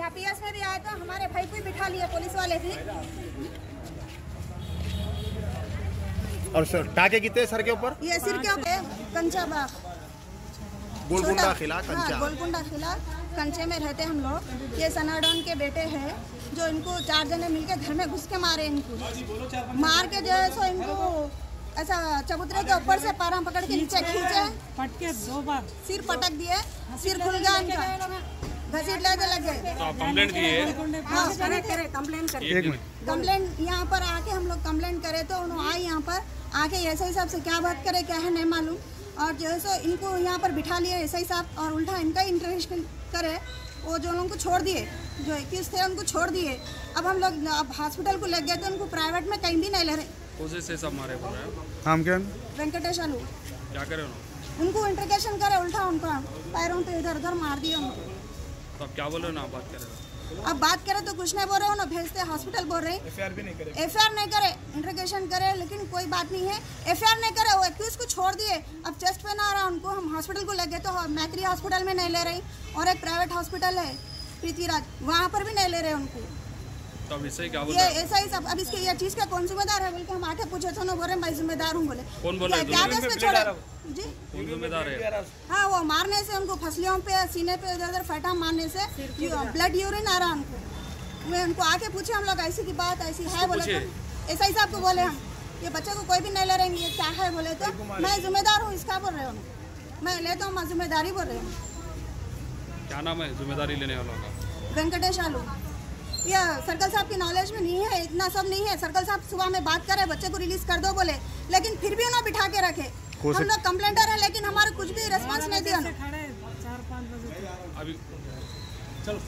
यहाँ पीएस में भी आए तो हमारे भाई को ही बिठा लिए पुलिस वाले भी। और सर टाके कितने सर के ऊपर? ये सिर के ऊपर कंचा बाग गोलकुंडा खिला हाँ, कंचा गोलकुंडा खिला। कंचे में रहते हम लोग। ये सनाडोन के बेटे हैं जो इनको चार जने मिलके घर में घुस के मारे इनको। मार के जो है सो इनको ऐसा चबूतरे के ऊपर से पारा पकड़ के नीचे खींचे। पटके दो बार। सिर पटक दिए सिर खुल गया इनका। तो आप कंप्लेंट दिए हाँ करे करे कंप्लेन कर। एक मिनट। कंप्लेंट यहाँ पर आके हम लोग कंप्लेंट करे तो उन्होंने आए यहाँ पर आके ऐसे ही साहब से क्या बात करे क्या है नहीं मालूम। और जो है सो इनको यहाँ पर बिठा लिए ऐसे ही साहब और उल्टा इनका इंटरेक्शन करे वो जो लोगों को छोड़ दिए जो इक्कीस थे उनको छोड़ दिए। अब हम लोग अब हॉस्पिटल को लग गए तो उनको प्राइवेट में कहीं भी नहीं ले रहे। कोशिश से सब मारे बोल रहे हैं। नाम क्या? वेंकटेश क्या करे उन्होंने? उनको इंटरकेशन करे उल्टा उनका पैरों पे इधर उधर मार दिए उनको। तो आप क्या बोल रहे हो ना बात कर रहे हो? अब बात करें तो कुछ नहीं बोल रहे हो ना भेजते हॉस्पिटल बोल रहे एफ़ भी नहीं करे। एफ़ नहीं करे इंट्रोगेशन करे लेकिन कोई बात नहीं है। एफ़ नहीं करे वो एक्यूज को छोड़ दिए। अब चेस्ट पे ना आ रहा उनको हम हॉस्पिटल को लगे तो मैत्री हॉस्पिटल में नहीं ले रही और एक प्राइवेट हॉस्पिटल है पृथ्वीराज वहाँ पर भी नहीं ले रहे उनको। तो अब इससे क्या बोल ये हैं? ऐसा ही सब अब इसके ये चीज़ का कौन जिम्मेदार है? बोल के हम आके पूछे तो ना बोले मैं जिम्मेदार हूँ बोले। कौन बोला है? क्या केस पे छोड़े? जी। कौन जिम्मेदार है। हाँ वो मारने से उनको फसलियों पे सीने पे इधर उधर फटा मारने से ब्लड यूरिन आ रहा हमको मैं उनको आके पूछे हम लोग ऐसी की बात ऐसी है बोले तो। ऐसा ही साहब को बोले हम। ये बच्चे को कोई भी नहीं ले रहे ये क्या है बोले तो मैं जिम्मेदार हूँ इसका बोल रहे हो मैं लेता हूँ मैं ज़िम्मेदारी बोल रही हूँ। क्या नाम है? ज़िम्मेदारी लेने वालों का? वेंकटेश आलू। ये सर्कल साहब की नॉलेज में नहीं है इतना सब नहीं है। सर्कल साहब सुबह में बात करे बच्चे को रिलीज़ कर दो बोले लेकिन फिर भी उन्होंने बिठा के रखे। हम लोग कंप्लेंटर है लेकिन हमारा कुछ भी रिस्पॉन्स नहीं दिया। अभी चलो।